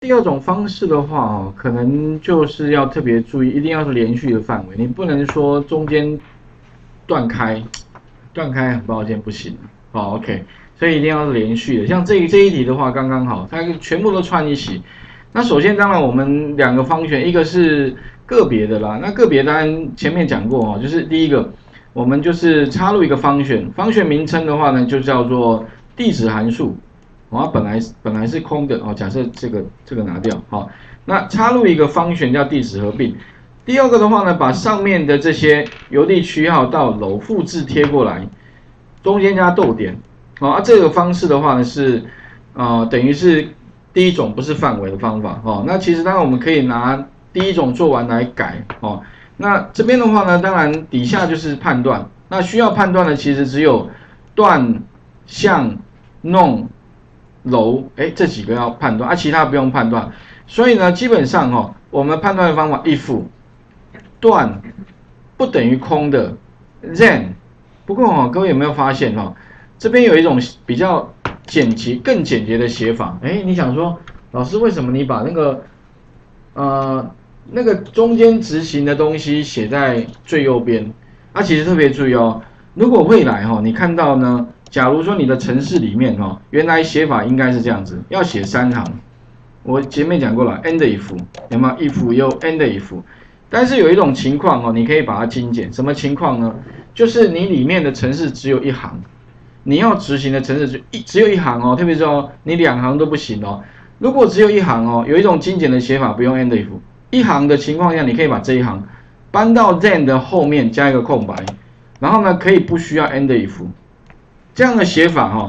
第二种方式的话哦，可能就是要特别注意，一定要是连续的范围，你不能说中间断开，断开很抱歉不行。好，OK，所以一定要连续的。像这这一题的话，刚刚好，它全部都串一起。那首先，当然我们两个方选，一个是个别的啦。那个别当然前面讲过哦，就是第一个，我们就是插入一个方选，方选名称的话呢，就叫做地址函数。哦，本来本来是空的哦，假设这个这个拿掉，好，那插入一个方选叫地址合并。第二个的话呢，把上面的这些邮递区号到楼复制贴过来，中间加逗点。好，啊，这个方式的话呢是，啊，等于是第一种不是范围的方法。哦，那其实当然我们可以拿第一种做完来改。哦，那这边的话呢，当然底下就是判断。那需要判断的其实只有断、向、弄。楼，哎，这几个要判断啊，其他不用判断。所以呢，基本上哈，我们判断的方法，if 断不等于空的，then。不过哈，各位有没有发现哈，这边有一种比较简洁、更简洁的写法。哎，你想说，老师为什么你把那个呃那个中间执行的东西写在最右边？啊，其实特别注意哦，如果未来哈，你看到呢？假如说你的城市里面哈，原来写法应该是这样子，要写三行。我前面讲过了，end if 有没有？if 有 end if，但是有一种情况哦，你可以把它精简。什么情况呢？就是你里面的城市只有一行，你要执行的城市就一只有一行哦。特别是哦，你两行都不行哦。如果只有一行哦，有一种精简的写法，不用 end if，一行的情况下，你可以把这一行搬到 then 的后面加一个空白，然后呢，可以不需要 end if。这样的写法哈，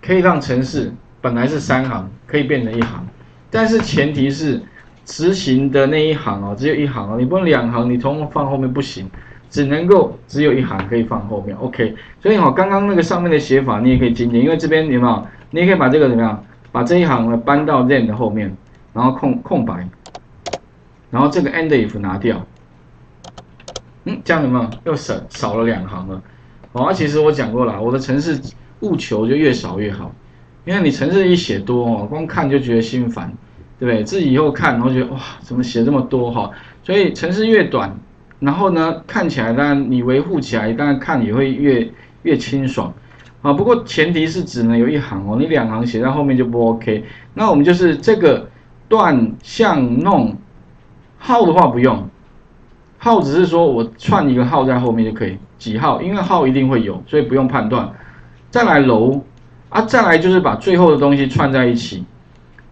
可以让程式本来是三行，可以变成一行，但是前提是执行的那一行哦，只有一行哦，你不能两行，你通放后面不行，只能够只有一行可以放后面，OK。所以哦，刚刚那个上面的写法你也可以精简，因为这边有没有？你也可以把这个怎么样？把这一行呢搬到 then 的后面，然后空空白，然后这个 end if 拿掉，嗯，这样有没有？又省少了两行了。哦，其实我讲过了，我的城市务求就越少越好，因为你城市一写多哦，光看就觉得心烦，对不对？自己以后看，然后觉得哇，怎么写这么多哈？所以城市越短，然后呢，看起来当然你维护起来，当然看也会越越清爽啊。不过前提是只能有一行哦，你两行写在后面就不 OK。那我们就是这个断向弄号的话不用。号只是说我串一个号在后面就可以，几号？因为号一定会有，所以不用判断。再来楼啊，再来就是把最后的东西串在一起，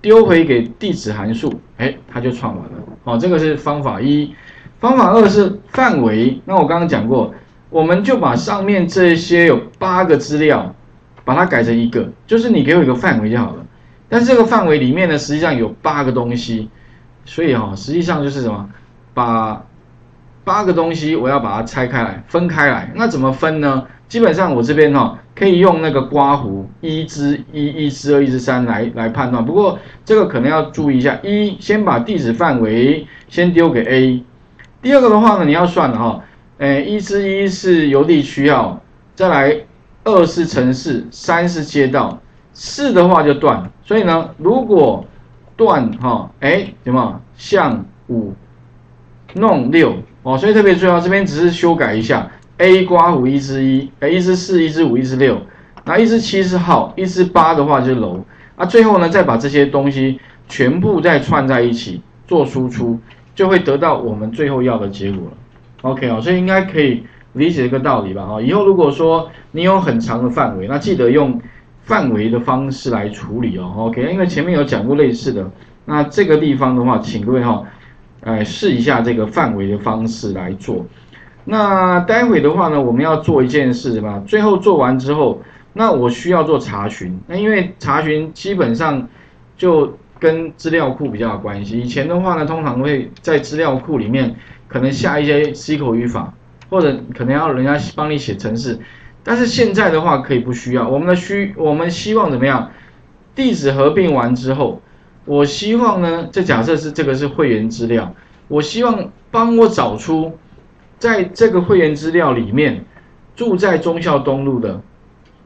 丢回给地址函数，哎，它就串完了。好，这个是方法一。方法二是范围。那我刚刚讲过，我们就把上面这些有八个资料，把它改成一个，就是你给我一个范围就好了。但是这个范围里面呢，实际上有八个东西，所以哈，实际上就是什么，把八个东西我要把它拆开来，分开来。那怎么分呢？基本上我这边哈可以用那个刮胡一之一、一之二、一之三来来判断。不过这个可能要注意一下：一先把地址范围先丢给 A。第二个的话呢，你要算了哈，诶，一之一是邮递区号，再来二是城市，三是街道，四的话就断。所以呢，如果断哈，哎，什么向五弄六。哦，所以特别重要，这边只是修改一下，A 刮胡一之一，哎，一之四，一之五，一之六，那一之七是号，一之八的话就是楼，那，最后呢再把这些东西全部再串在一起做输出，就会得到我们最后要的结果了。OK 哦，所以应该可以理解这个道理吧？哈，以后如果说你有很长的范围，那记得用范围的方式来处理哦。OK，因为前面有讲过类似的，那这个地方的话，请各位哈。哎，试一下这个范围的方式来做。那待会的话呢，我们要做一件事吧。最后做完之后，那我需要做查询。那因为查询基本上就跟资料库比较有关系。以前的话呢，通常会在资料库里面可能下一些 C 口语法，或者可能要人家帮你写程式。但是现在的话可以不需要。我们的需我们希望怎么样？地址合并完之后。我希望呢，这假设是这个是会员资料，我希望帮我找出，在这个会员资料里面住在忠孝东路的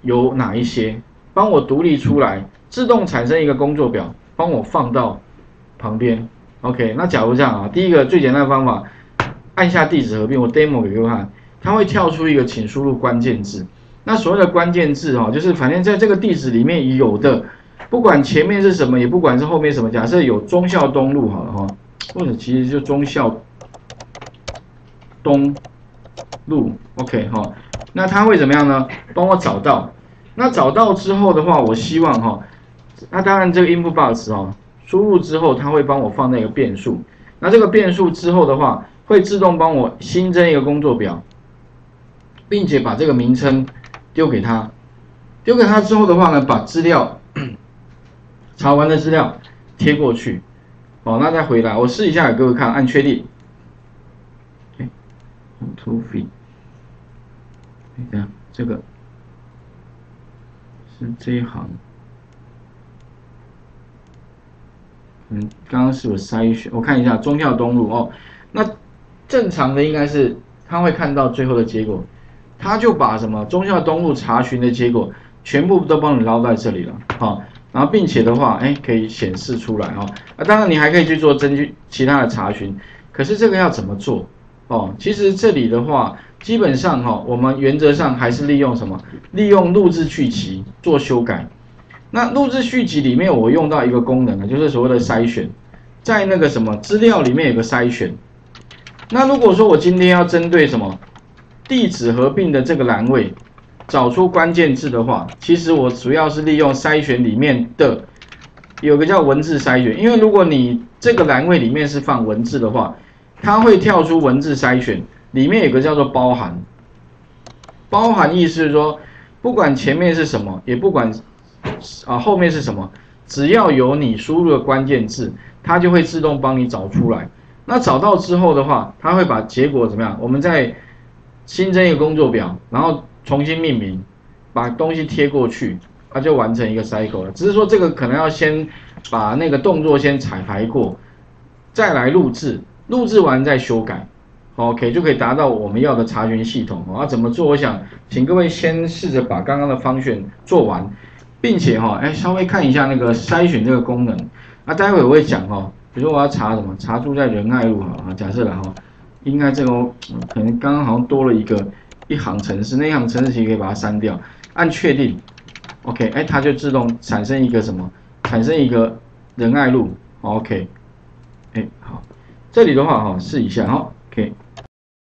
有哪一些，帮我独立出来，自动产生一个工作表，帮我放到旁边，OK，那假如这样啊，第一个最简单的方法，按下地址合并，我 demo 给各位看，它会跳出一个请输入关键字。那所谓的关键字哈，就是反正在这个地址里面有的，不管前面是什么，也不管是后面什么，假设有忠孝东路好了哈，或者其实就忠孝东路，OK 哈，那它会怎么样呢？帮我找到，那找到之后的话，我希望哈，那当然这个 input box 哦，输入之后它会帮我放那个变数，那这个变数之后的话，会自动帮我新增一个工作表，并且把这个名称。丢给他，丢给他之后的话呢，把资料查完的资料贴过去，哦，那再回来，我试一下给各位看，按确定。哎，to free，这样，这个。是这一行，嗯，刚刚是有筛选，我看一下中跳东路。哦，那正常的应该是他会看到最后的结果。他就把什么中校东路查询的结果全部都帮你捞在这里了，好，然后并且的话，哎，可以显示出来哦。啊，当然你还可以去做根据其他的查询，可是这个要怎么做？哦，其实这里的话，基本上哈，我们原则上还是利用什么？利用录制续集做修改。那录制续集里面我用到一个功能呢，就是所谓的筛选，在那个什么资料里面有个筛选。那如果说我今天要针对什么？地址合并的这个栏位，找出关键字的话，其实我主要是利用筛选里面的有个叫文字筛选，因为如果你这个栏位里面是放文字的话，它会跳出文字筛选，里面有个叫做包含，包含意思是说，不管前面是什么，也不管啊后面是什么，只要有你输入的关键字，它就会自动帮你找出来。那找到之后的话，它会把结果怎么样？我们在新增一个工作表，然后重新命名，把东西贴过去，它就完成一个 cycle 了。只是说这个可能要先把那个动作先彩排过，再来录制，录制完再修改，OK 就可以达到我们要的查询系统。啊，怎么做？我想请各位先试着把刚刚的方选做完，并且哈，哎，稍微看一下那个筛选这个功能。那待会我会讲哈，比如说我要查什么，查住在仁爱路哈，假设了哈。应该这个可能刚刚好像多了一个一行程式，那一行程式其实可以把它删掉，按确定，OK，哎，它就自动产生一个什么？产生一个仁爱路，OK，哎，好，这里的话哈，试一下哈，OK，